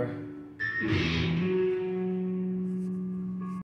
over.